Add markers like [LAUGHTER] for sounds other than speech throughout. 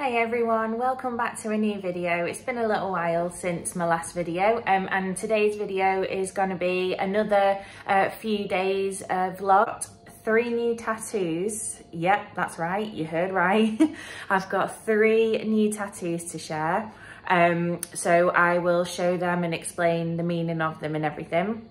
Hey everyone, welcome back to a new video. It's been a little while since my last video um, and today's video is going to be another uh, few days of vlog. Three new tattoos. Yep, that's right, you heard right. [LAUGHS] I've got three new tattoos to share. Um, so I will show them and explain the meaning of them and everything.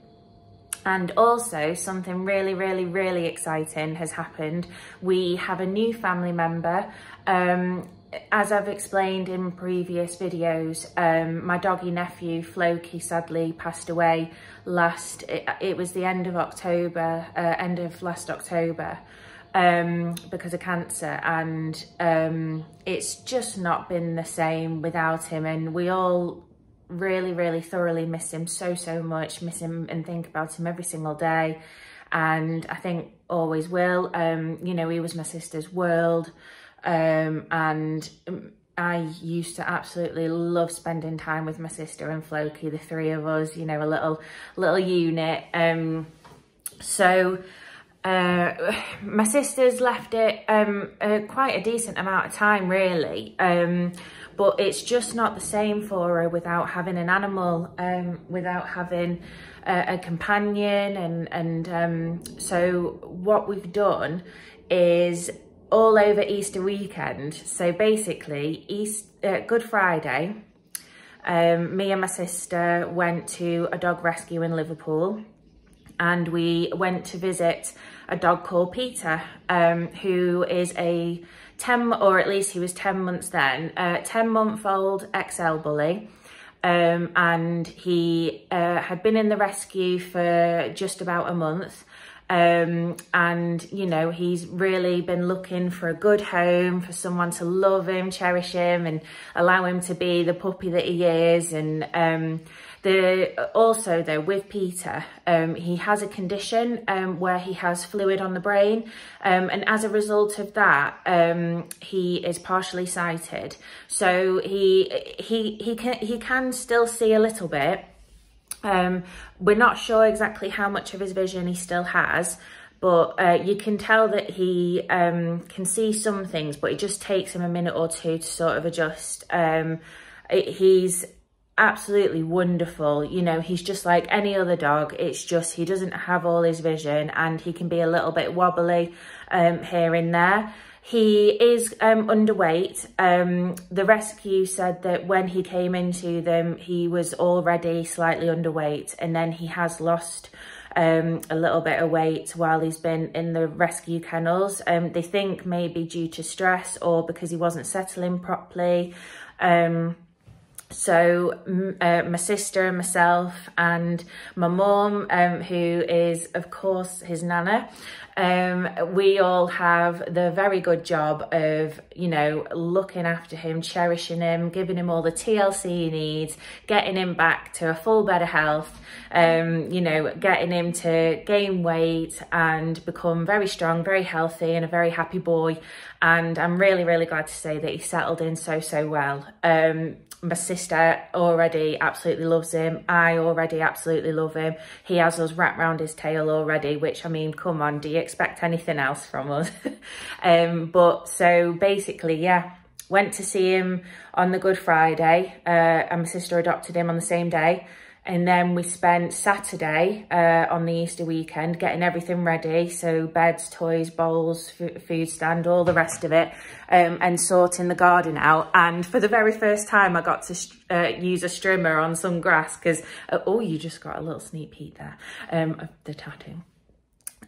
And also something really, really, really exciting has happened. We have a new family member. Um, as I've explained in previous videos, um, my doggy nephew, Floki, sadly passed away last, it, it was the end of October, uh, end of last October, um, because of cancer. And um, it's just not been the same without him. And we all really, really thoroughly miss him so, so much, miss him and think about him every single day. And I think always will. Um, you know, he was my sister's world um, and I used to absolutely love spending time with my sister and Floki, the three of us, you know, a little little unit. Um, so uh, [SIGHS] my sister's left it um, uh, quite a decent amount of time, really. Um, but it's just not the same for her without having an animal, um, without having a, a companion. And, and um, so what we've done is all over Easter weekend. So basically, East, uh, Good Friday, um, me and my sister went to a dog rescue in Liverpool and we went to visit a dog called Peter, um, who is a 10, or at least he was 10 months then, a 10 month old XL bully. Um, and he uh, had been in the rescue for just about a month um, and, you know, he's really been looking for a good home, for someone to love him, cherish him and allow him to be the puppy that he is. And um, the also, though, with Peter, um, he has a condition um, where he has fluid on the brain. Um, and as a result of that, um, he is partially sighted. So he, he, he, can, he can still see a little bit. Um, we're not sure exactly how much of his vision he still has, but uh, you can tell that he um, can see some things, but it just takes him a minute or two to sort of adjust. Um, it, he's absolutely wonderful. You know, he's just like any other dog. It's just he doesn't have all his vision and he can be a little bit wobbly um, here and there. He is um, underweight. Um, the rescue said that when he came into them, he was already slightly underweight and then he has lost um, a little bit of weight while he's been in the rescue kennels. Um, they think maybe due to stress or because he wasn't settling properly. Um, so uh, my sister and myself and my mum, um, who is of course his nana, um, we all have the very good job of, you know, looking after him, cherishing him, giving him all the TLC he needs, getting him back to a full of health, um, you know, getting him to gain weight and become very strong, very healthy and a very happy boy. And I'm really, really glad to say that he settled in so, so well. Um, my sister already absolutely loves him. I already absolutely love him. He has us wrapped around his tail already, which I mean, come on, do you expect anything else from us? [LAUGHS] um, but so basically, yeah, went to see him on the Good Friday uh, and my sister adopted him on the same day. And then we spent Saturday uh, on the Easter weekend getting everything ready. So beds, toys, bowls, food stand, all the rest of it. Um, and sorting the garden out. And for the very first time, I got to uh, use a strimmer on some grass because, uh, oh, you just got a little sneak peek there um, of the tattoo.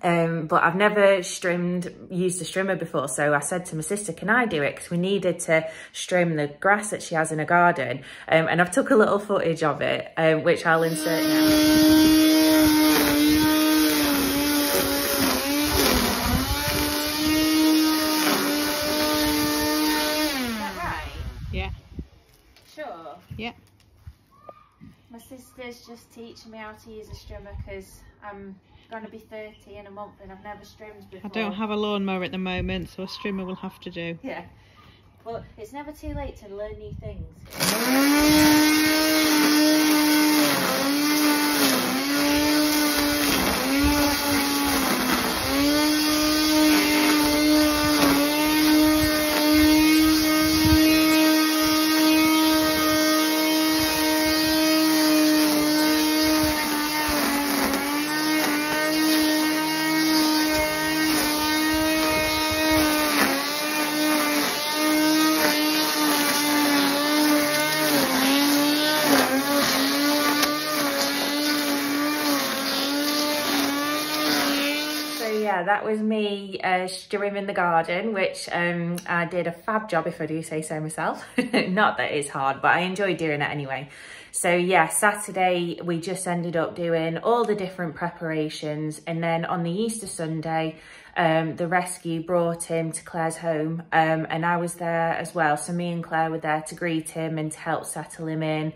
Um, but I've never strimmed, used a strimmer before. So I said to my sister, can I do it? Because we needed to strim the grass that she has in her garden. Um, and I've took a little footage of it, um, which I'll insert now. Yeah. Sure. Yeah. My sister's just teaching me how to use a strimmer because I'm going to be 30 in a month and I've never strimmed before. I don't have a lawnmower at the moment, so a strimmer will have to do. Yeah. But it's never too late to learn new things. That was me uh, in the garden, which um, I did a fab job if I do say so myself. [LAUGHS] Not that it's hard, but I enjoy doing it anyway. So yeah, Saturday we just ended up doing all the different preparations and then on the Easter Sunday, um, the rescue brought him to Claire's home um, and I was there as well. So me and Claire were there to greet him and to help settle him in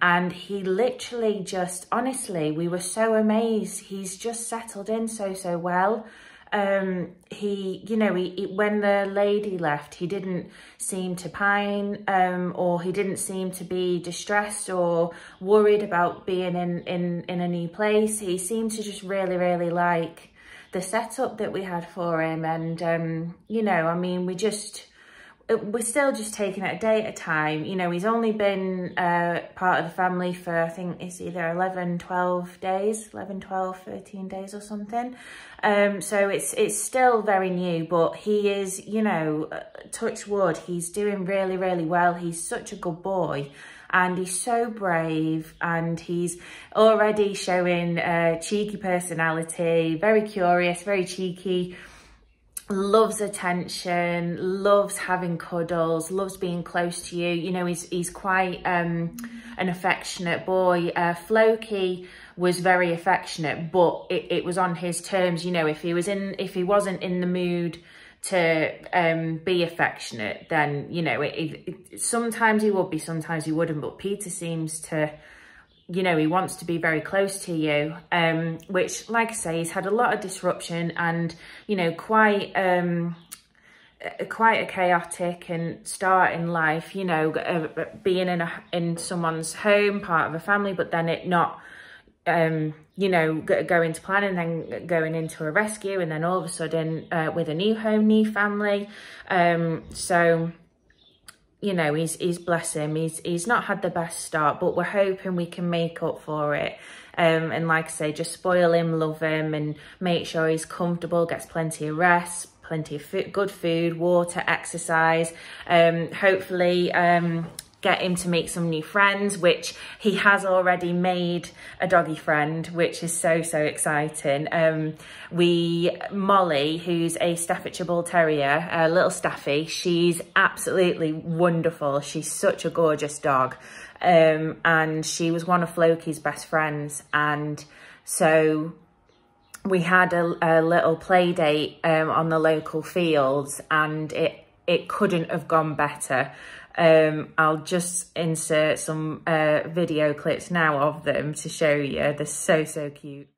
and he literally just honestly we were so amazed he's just settled in so so well um he you know he, he, when the lady left he didn't seem to pine um or he didn't seem to be distressed or worried about being in in in a new place. He seemed to just really really like the setup that we had for him. And um you know i mean we just we're still just taking it a day at a time. You know, he's only been uh, part of the family for, I think it's either 11, 12 days, 11, 12, 13 days or something. Um, so it's it's still very new, but he is, you know, uh, touch wood, he's doing really, really well. He's such a good boy and he's so brave and he's already showing a cheeky personality, very curious, very cheeky, loves attention, loves having cuddles, loves being close to you. You know, he's, he's quite um, an affectionate boy. Uh, Floki was very affectionate, but it, it was on his terms. You know, if he was in, if he wasn't in the mood to um, be affectionate, then, you know, it, it, sometimes he would be, sometimes he wouldn't. But Peter seems to you know, he wants to be very close to you, um, which, like I say, he's had a lot of disruption and, you know, quite, um, quite a chaotic and start in life, you know, uh, being in a, in someone's home, part of a family, but then it not, um, you know, going to plan and then going into a rescue and then all of a sudden uh, with a new home, new family. Um, so, you know, he's, he's bless him, he's, he's not had the best start, but we're hoping we can make up for it. Um, and like I say, just spoil him, love him and make sure he's comfortable, gets plenty of rest, plenty of food, good food, water, exercise. Um, hopefully, um, get him to make some new friends, which he has already made a doggy friend, which is so, so exciting. Um, we, Molly, who's a Staffordshire Bull Terrier, a little Staffy, she's absolutely wonderful. She's such a gorgeous dog. Um, and she was one of Floki's best friends. And so we had a, a little play date um, on the local fields and it, it couldn't have gone better. Um, I'll just insert some uh, video clips now of them to show you. They're so, so cute.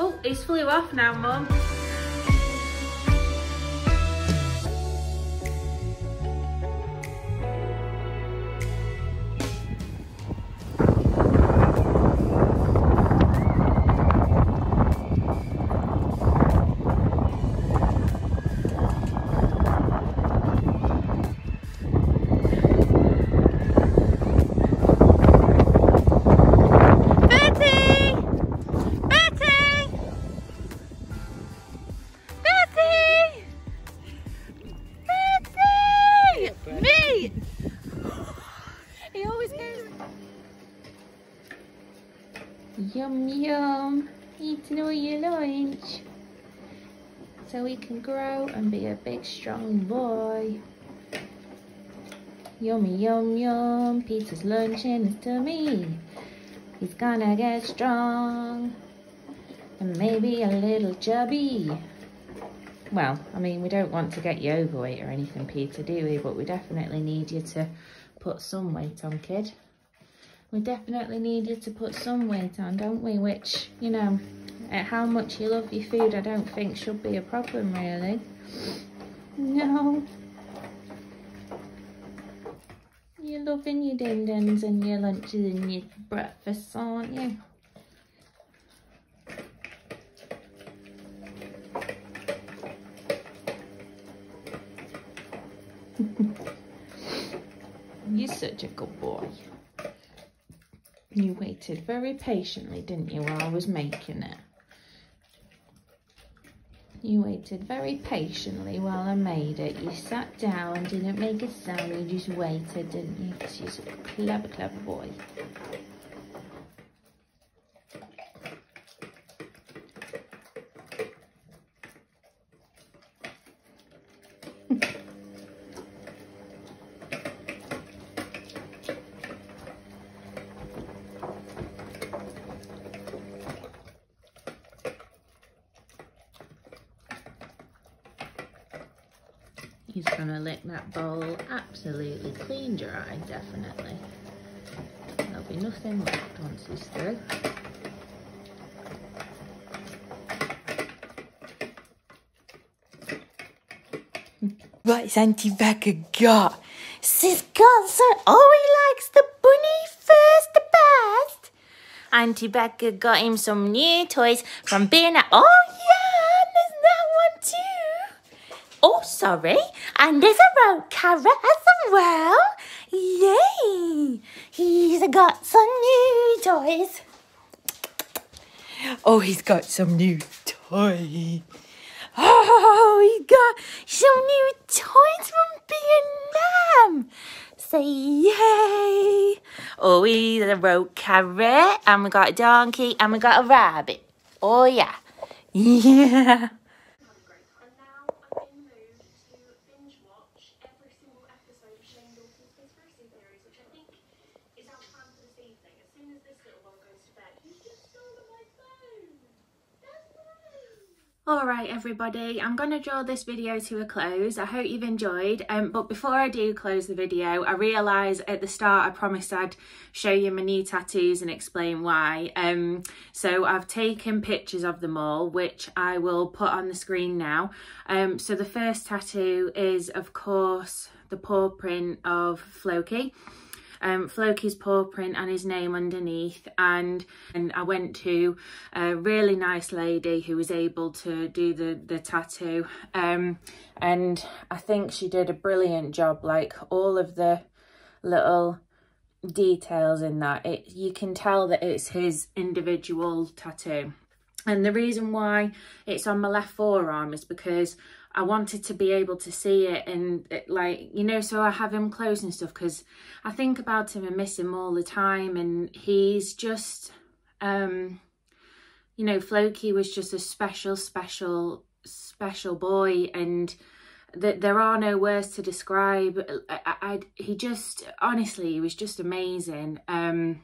Oh, he's flew off now, Mum. Can grow and be a big strong boy. Yummy, yum, yum, Peter's lunch in his tummy. He's gonna get strong and maybe a little chubby. Well, I mean, we don't want to get you overweight or anything, Peter, do we? But we definitely need you to put some weight on, kid. We definitely need you to put some weight on, don't we? Which, you know, at how much you love your food, I don't think should be a problem, really. No. You're loving your din-dins and your lunches and your breakfasts, aren't you? [LAUGHS] You're such a good boy. You waited very patiently, didn't you, while I was making it? You waited very patiently while I made it. You sat down, didn't make a sound, you just waited, didn't you? Because you're a clever, clever boy. He's gonna lick that bowl absolutely clean dry, definitely. There'll be nothing left once he's through. What's Auntie Becca got? She's got. Oh, he likes the bunny first, the best. Auntie Becca got him some new toys from B&M. Oh, yeah, there's that one too. Oh, sorry. And there's a road carrot as well. Yay! He's got some new toys. Oh, he's got some new toys. Oh, he got some new toys from B&M. Say yay. Oh, he's a road carrot, and we got a donkey, and we got a rabbit. Oh, yeah. [LAUGHS] Yeah. And now I'm in the mood to binge watch every single episode of Shane Dawson's conspiracy theories, which I think is our plan for this evening. As soon as this little one goes to bed, he's just stolen my phone. That's mine. All right, everybody, I'm going to draw this video to a close. I hope you've enjoyed. Um, but before I do close the video, I realise at the start I promised I'd show you my new tattoos and explain why. Um, so I've taken pictures of them all, which I will put on the screen now. Um, so the first tattoo is, of course, the paw print of Floki um, Floki's paw print and his name underneath and and I went to a really nice lady who was able to do the the tattoo. Um, and I think she did a brilliant job like all of the little details in that. It you can tell that it's his individual tattoo and the reason why it's on my left forearm is because I wanted to be able to see it and it, like, you know, so I have him close and stuff because I think about him and miss him all the time and he's just, um, you know, Floki was just a special, special, special boy and that there are no words to describe. I, I, he just, honestly, he was just amazing. Um,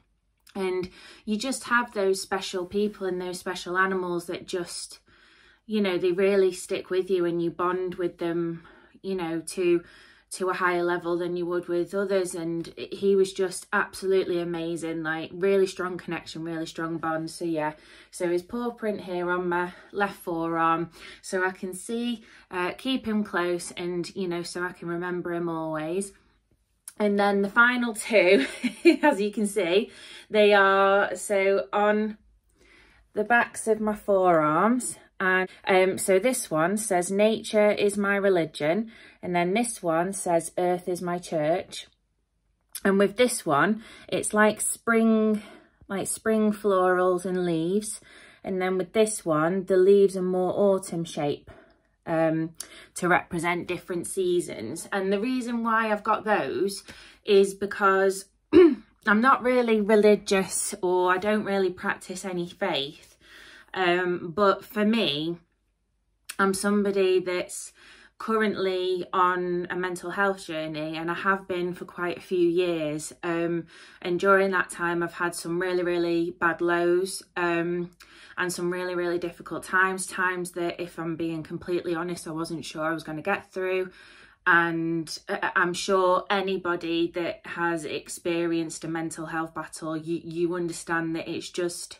and you just have those special people and those special animals that just you know they really stick with you and you bond with them you know to to a higher level than you would with others. And he was just absolutely amazing like really strong connection really strong bond. So yeah. So his paw print here on my left forearm so I can see uh, keep him close and you know so I can remember him always and then the final two [LAUGHS] as you can see they are so on the backs of my forearms and um, so this one says nature is my religion and then this one says earth is my church. And with this one it's like spring like spring florals and leaves and then with this one the leaves are more autumn shape um, to represent different seasons. And the reason why I've got those is because [CLEARS THROAT] I'm not really religious or I don't really practice any faith. Um, but for me, I'm somebody that's currently on a mental health journey and I have been for quite a few years um, and during that time I've had some really really bad lows um, and some really really difficult times times that if I'm being completely honest I wasn't sure I was going to get through. And uh, I'm sure anybody that has experienced a mental health battle you you understand that it's just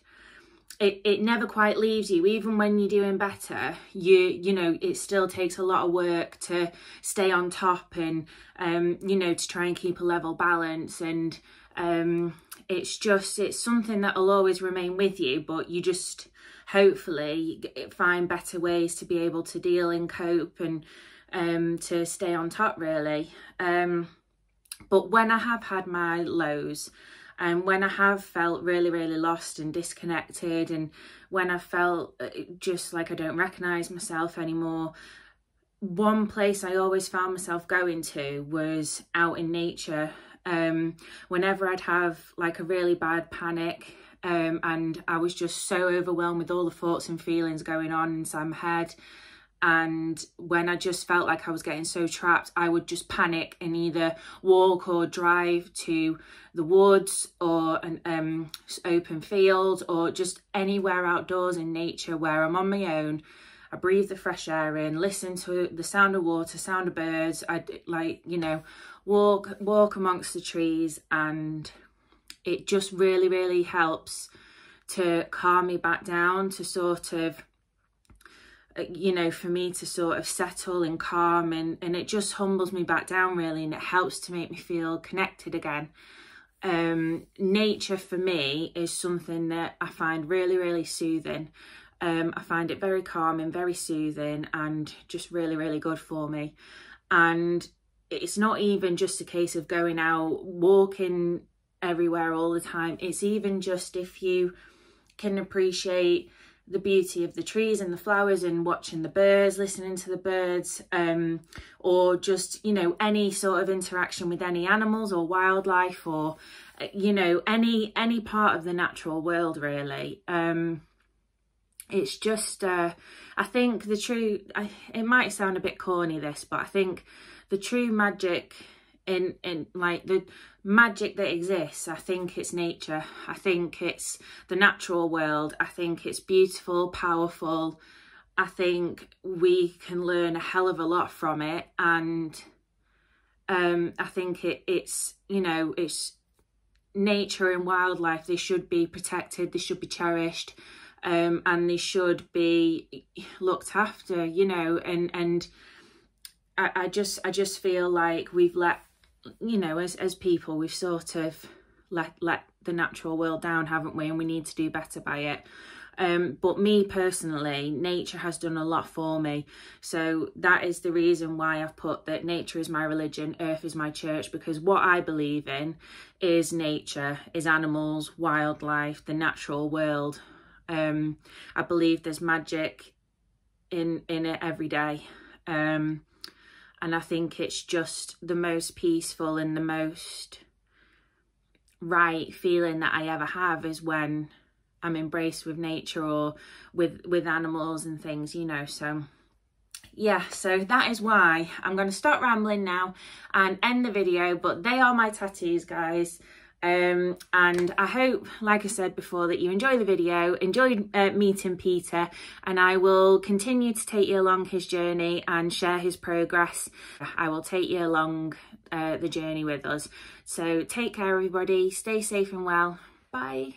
it, it never quite leaves you. Even when you're doing better you you know it still takes a lot of work to stay on top and um you know to try and keep a level balance. And um it's just it's something that'll always remain with you but you just hopefully find better ways to be able to deal and cope and um to stay on top really. Um but when i have had my lows and when I have felt really, really lost and disconnected, and when I felt uh, just like I don't recognise myself anymore, one place I always found myself going to was out in nature. Um, whenever I'd have like a really bad panic, um, and I was just so overwhelmed with all the thoughts and feelings going on inside my head, and when I just felt like I was getting so trapped, I would just panic and either walk or drive to the woods or an um, open field or just anywhere outdoors in nature where I'm on my own. I breathe the fresh air in, listen to the sound of water, sound of birds. I like, you know, walk walk amongst the trees and it just really, really helps to calm me back down to sort of you know, for me to sort of settle and calm and, and it just humbles me back down really and it helps to make me feel connected again. Um, nature for me is something that I find really, really soothing. Um, I find it very calming, very soothing and just really, really good for me. And it's not even just a case of going out, walking everywhere all the time. It's even just if you can appreciate the beauty of the trees and the flowers and watching the birds, listening to the birds, um, or just, you know, any sort of interaction with any animals or wildlife or, you know, any, any part of the natural world really. Um, it's just, uh, I think the true, I, it might sound a bit corny this, but I think the true magic in in like the magic that exists. I think it's nature. I think it's the natural world. I think it's beautiful powerful. I think we can learn a hell of a lot from it. And um i think it it's you know it's nature and wildlife. They should be protected. They should be cherished. Um and they should be looked after you know and and I, I just I just feel like we've let you know, as as people, we've sort of let let the natural world down, haven't we? And we need to do better by it. Um, but me personally, nature has done a lot for me. So that is the reason why I've put that nature is my religion, earth is my church, because what I believe in is nature, is animals, wildlife, the natural world. Um, I believe there's magic in in it every day. Um, and I think it's just the most peaceful and the most right feeling that I ever have is when I'm embraced with nature or with with animals and things, you know. So yeah, so that is why I'm going to stop rambling now and end the video. But they are my tattoos, guys. Um, and I hope, like I said before, that you enjoy the video, enjoy uh, meeting Peter, and I will continue to take you along his journey and share his progress. I will take you along uh, the journey with us. So take care, everybody. Stay safe and well. Bye.